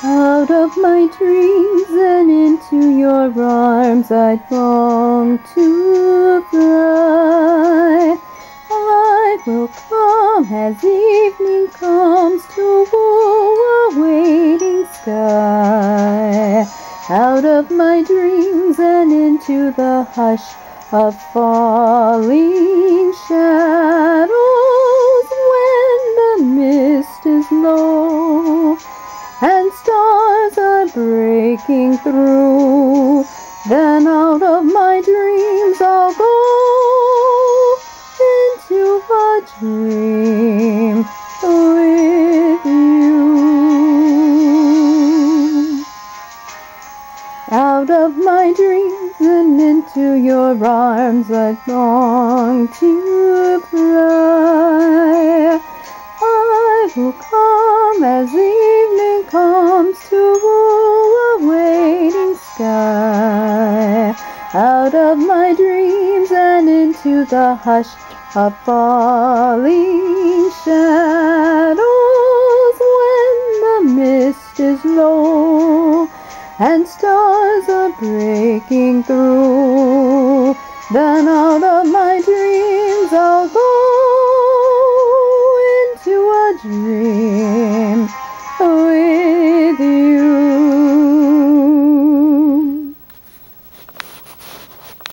Out of my dreams and into your arms I long to fly. I will come as evening comes to woo a waiting sky. Out of my dreams and into the hush of falling shadows breaking through. Then out of my dreams I'll go into a dream with you. Out of my dreams and into your arms I long to fly. I will come as evening comes to Out of my dreams and into the hush of falling shadows when the mist is low and stars are breaking through. Then out of my dreams I'll go into a dream